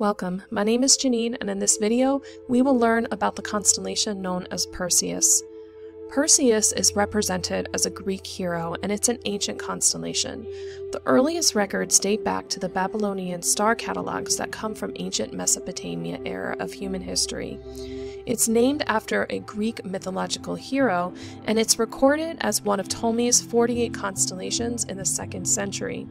Welcome, my name is Janine, and in this video, we will learn about the constellation known as Perseus. Perseus is represented as a Greek hero, and it's an ancient constellation. The earliest records date back to the Babylonian star catalogs that come from ancient Mesopotamia era of human history. It's named after a Greek mythological hero, and it's recorded as one of Ptolemy's 48 constellations in the 2nd century.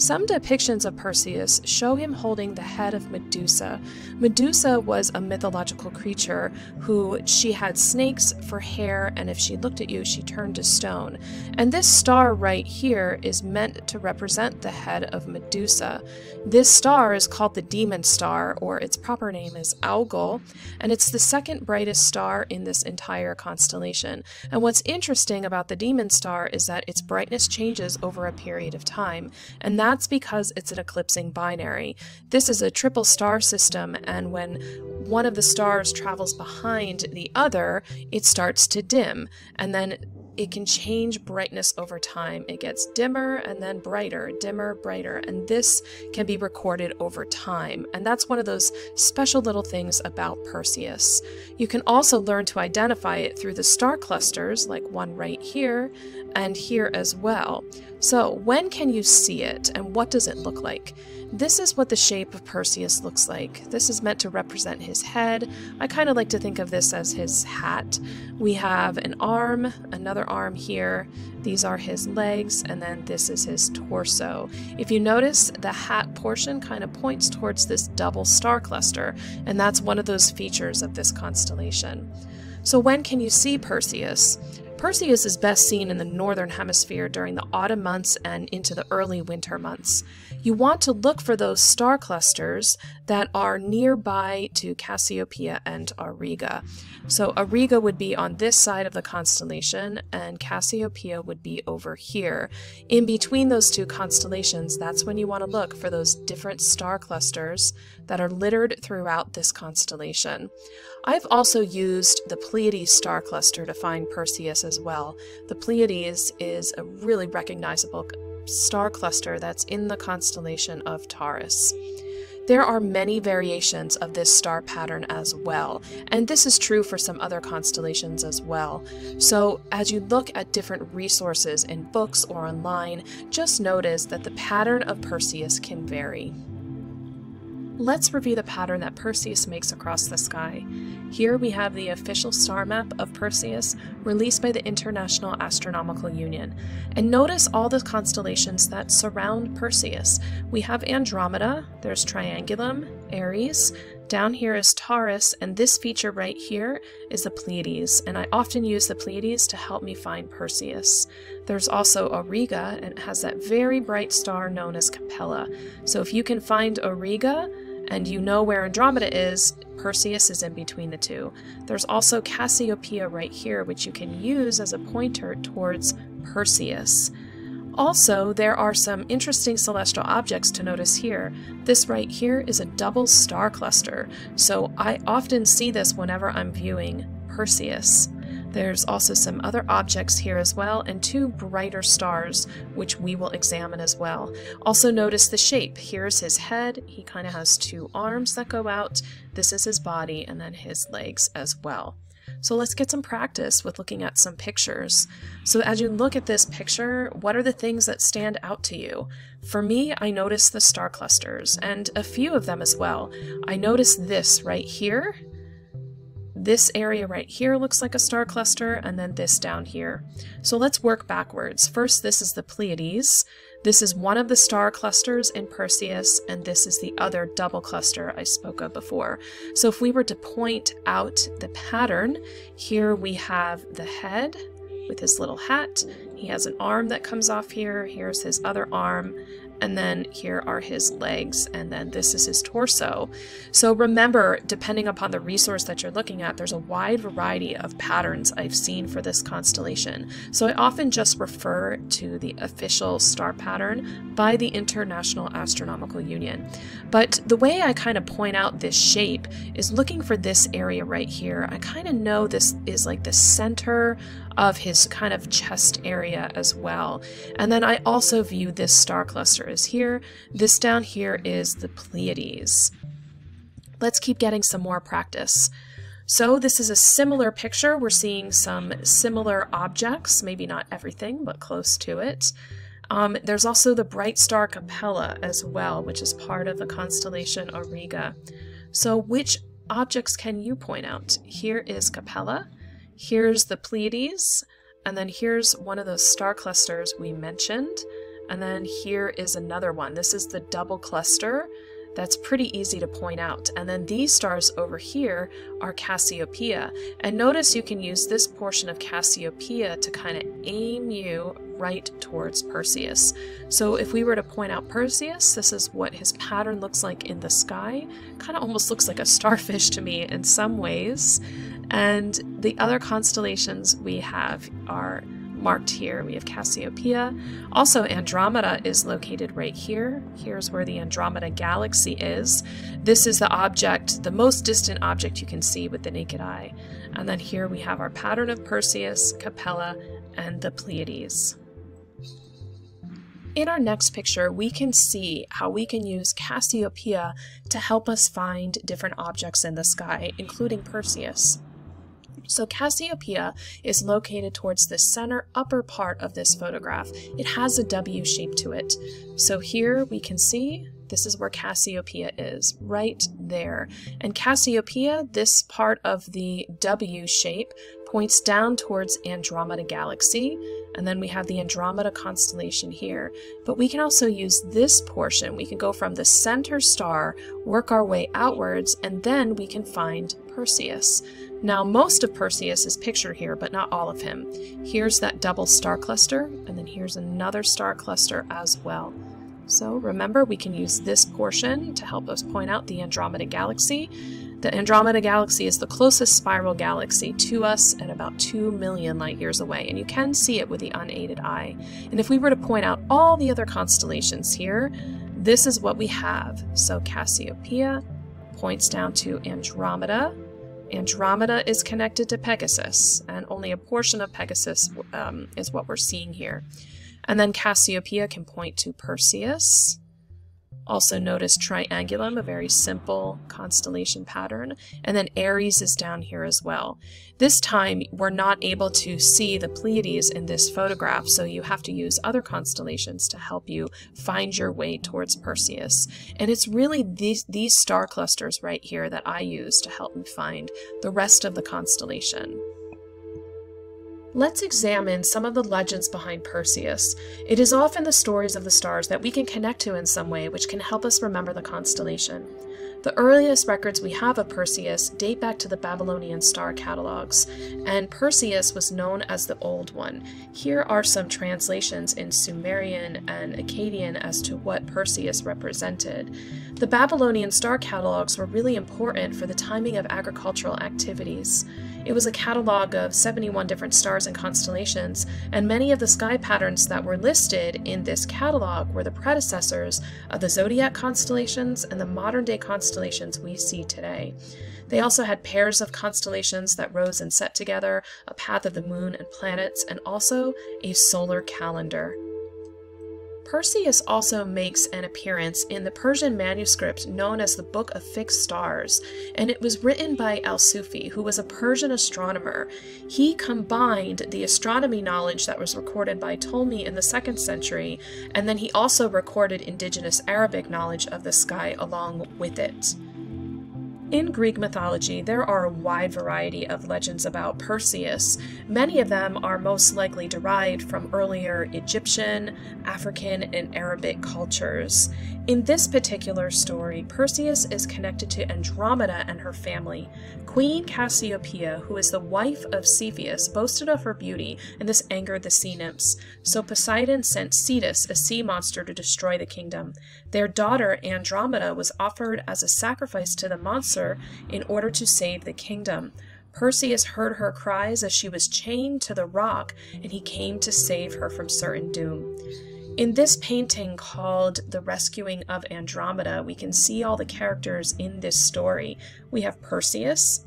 Some depictions of Perseus show him holding the head of Medusa. Medusa was a mythological creature who she had snakes for hair, and if she looked at you, she turned to stone. And this star right here is meant to represent the head of Medusa. This star is called the Demon Star, or its proper name is Algol, and it's the second brightest star in this entire constellation. And what's interesting about the Demon Star is that its brightness changes over a period of time, and that that's because it's an eclipsing binary. This is a triple star system, and when one of the stars travels behind the other, it starts to dim, and then it can change brightness over time. It gets dimmer and then brighter, dimmer, brighter, and this can be recorded over time. And that's one of those special little things about Perseus. You can also learn to identify it through the star clusters, like one right here and here as well. So, when can you see it and what does it look like? This is what the shape of Perseus looks like. This is meant to represent his head. I kind of like to think of this as his hat. We have an arm, another arm here. These are his legs, and then this is his torso. If you notice, the hat portion kind of points towards this double star cluster, and that's one of those features of this constellation. So when can you see Perseus? Perseus is best seen in the northern hemisphere during the autumn months and into the early winter months. You want to look for those star clusters that are nearby to Cassiopeia and Auriga. So Auriga would be on this side of the constellation, and Cassiopeia would be over here. In between those two constellations, that's when you want to look for those different star clusters that are littered throughout this constellation. I've also used the Pleiades star cluster to find Perseus as well. The Pleiades is a really recognizable star cluster that's in the constellation of Taurus. There are many variations of this star pattern as well, and this is true for some other constellations as well. So, as you look at different resources in books or online, just notice that the pattern of Perseus can vary. Let's review the pattern that Perseus makes across the sky. Here we have the official star map of Perseus released by the International Astronomical Union. And notice all the constellations that surround Perseus. We have Andromeda, there's Triangulum, Aries, down here is Taurus, and this feature right here is the Pleiades, and I often use the Pleiades to help me find Perseus. There's also Auriga, and it has that very bright star known as Capella. So if you can find Auriga, and you know where Andromeda is, Perseus is in between the two. There's also Cassiopeia right here, which you can use as a pointer towards Perseus. Also, there are some interesting celestial objects to notice here. This right here is a double star cluster, so I often see this whenever I'm viewing Perseus. There's also some other objects here as well, and two brighter stars, which we will examine as well. Also notice the shape. Here's his head. He kind of has two arms that go out. This is his body, and then his legs as well. So let's get some practice with looking at some pictures. So as you look at this picture, what are the things that stand out to you? For me, I notice the star clusters, and a few of them as well. I notice this right here, this area right here looks like a star cluster, and then this down here. So let's work backwards. First, this is the Pleiades. This is one of the star clusters in Perseus, and this is the other double cluster I spoke of before. So if we were to point out the pattern, here we have the head with his little hat. He has an arm that comes off here. Here's his other arm, and then here are his legs, and then this is his torso. So remember, depending upon the resource that you're looking at, there's a wide variety of patterns I've seen for this constellation. So I often just refer to the official star pattern by the International Astronomical Union. But the way I kind of point out this shape is looking for this area right here. I kind of know this is like the center of his kind of chest area as well. And then I also view this star cluster as here. This down here is the Pleiades. Let's keep getting some more practice. So this is a similar picture. We're seeing some similar objects, maybe not everything, but close to it. Um, there's also the bright star Capella as well, which is part of the constellation Auriga. So which objects can you point out? Here is Capella, here's the Pleiades, and then here's one of those star clusters we mentioned, and then here is another one. This is the double cluster that's pretty easy to point out. And then these stars over here are Cassiopeia. And notice you can use this portion of Cassiopeia to kind of aim you right towards Perseus. So if we were to point out Perseus, this is what his pattern looks like in the sky. Kind of almost looks like a starfish to me in some ways. And the other constellations we have are marked here. We have Cassiopeia. Also, Andromeda is located right here. Here's where the Andromeda galaxy is. This is the object, the most distant object you can see with the naked eye. And then here we have our pattern of Perseus, Capella, and the Pleiades. In our next picture, we can see how we can use Cassiopeia to help us find different objects in the sky, including Perseus. So Cassiopeia is located towards the center upper part of this photograph. It has a W shape to it. So here we can see this is where Cassiopeia is, right there. And Cassiopeia, this part of the W shape, points down towards Andromeda Galaxy, and then we have the Andromeda constellation here. But we can also use this portion. We can go from the center star, work our way outwards, and then we can find Perseus. Now, most of Perseus is pictured here, but not all of him. Here's that double star cluster, and then here's another star cluster as well. So remember, we can use this portion to help us point out the Andromeda Galaxy. The Andromeda Galaxy is the closest spiral galaxy to us at about 2 million light years away, and you can see it with the unaided eye. And if we were to point out all the other constellations here, this is what we have. So Cassiopeia points down to Andromeda, Andromeda is connected to Pegasus, and only a portion of Pegasus um, is what we're seeing here. And then Cassiopeia can point to Perseus, also notice Triangulum, a very simple constellation pattern. And then Aries is down here as well. This time, we're not able to see the Pleiades in this photograph, so you have to use other constellations to help you find your way towards Perseus. And it's really these, these star clusters right here that I use to help me find the rest of the constellation. Let's examine some of the legends behind Perseus. It is often the stories of the stars that we can connect to in some way which can help us remember the constellation. The earliest records we have of Perseus date back to the Babylonian star catalogs, and Perseus was known as the Old One. Here are some translations in Sumerian and Akkadian as to what Perseus represented. The Babylonian star catalogs were really important for the timing of agricultural activities. It was a catalog of 71 different stars and constellations, and many of the sky patterns that were listed in this catalog were the predecessors of the zodiac constellations and the modern day constellations we see today. They also had pairs of constellations that rose and set together, a path of the moon and planets, and also a solar calendar. Perseus also makes an appearance in the Persian manuscript known as the Book of Fixed Stars, and it was written by Al-Sufi, who was a Persian astronomer. He combined the astronomy knowledge that was recorded by Ptolemy in the second century, and then he also recorded indigenous Arabic knowledge of the sky along with it. In Greek mythology, there are a wide variety of legends about Perseus. Many of them are most likely derived from earlier Egyptian, African, and Arabic cultures. In this particular story, Perseus is connected to Andromeda and her family. Queen Cassiopeia, who is the wife of Cepheus, boasted of her beauty, and this angered the sea nymphs. So Poseidon sent Cetus, a sea monster, to destroy the kingdom. Their daughter Andromeda was offered as a sacrifice to the monster in order to save the kingdom. Perseus heard her cries as she was chained to the rock, and he came to save her from certain doom. In this painting called The Rescuing of Andromeda, we can see all the characters in this story. We have Perseus,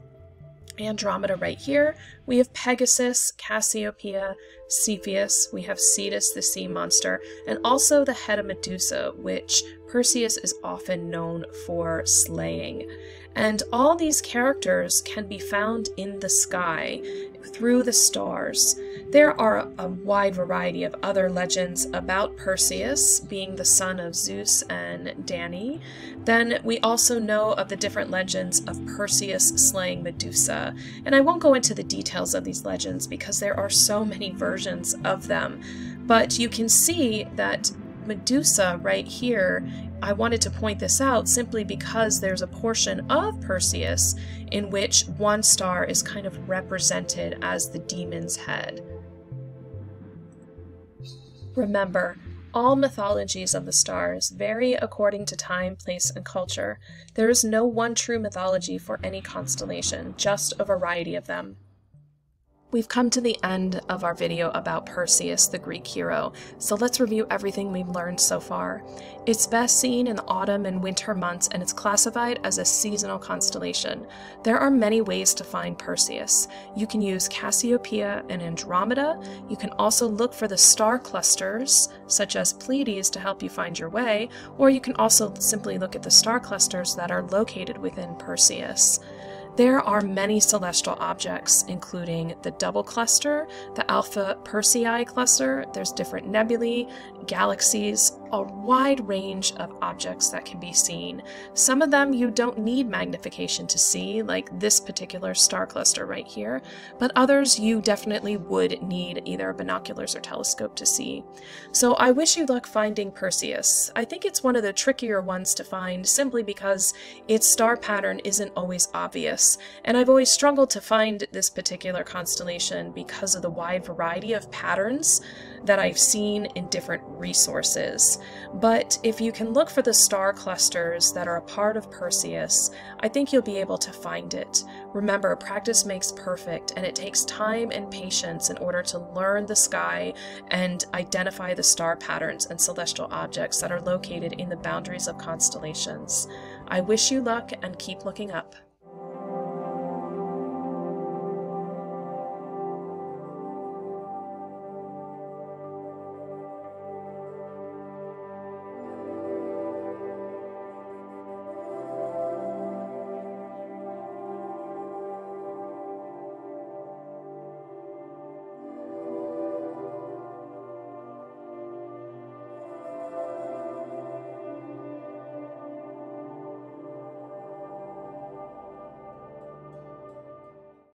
Andromeda right here. We have Pegasus, Cassiopeia, Cepheus. We have Cetus, the sea monster, and also the head of Medusa, which Perseus is often known for slaying. And all these characters can be found in the sky through the stars. There are a wide variety of other legends about Perseus being the son of Zeus and Danae. Then we also know of the different legends of Perseus slaying Medusa. And I won't go into the details of these legends because there are so many versions of them. But you can see that Medusa right here, I wanted to point this out simply because there's a portion of Perseus in which one star is kind of represented as the demon's head. Remember, all mythologies of the stars vary according to time, place, and culture. There is no one true mythology for any constellation, just a variety of them. We've come to the end of our video about Perseus, the Greek hero, so let's review everything we've learned so far. It's best seen in the autumn and winter months, and it's classified as a seasonal constellation. There are many ways to find Perseus. You can use Cassiopeia and Andromeda. You can also look for the star clusters, such as Pleiades, to help you find your way, or you can also simply look at the star clusters that are located within Perseus. There are many celestial objects, including the double cluster, the Alpha Persei cluster, there's different nebulae, galaxies, a wide range of objects that can be seen. Some of them you don't need magnification to see, like this particular star cluster right here, but others you definitely would need either binoculars or telescope to see. So I wish you luck finding Perseus. I think it's one of the trickier ones to find simply because its star pattern isn't always obvious, and I've always struggled to find this particular constellation because of the wide variety of patterns that I've seen in different resources. But if you can look for the star clusters that are a part of Perseus, I think you'll be able to find it. Remember, practice makes perfect, and it takes time and patience in order to learn the sky and identify the star patterns and celestial objects that are located in the boundaries of constellations. I wish you luck and keep looking up.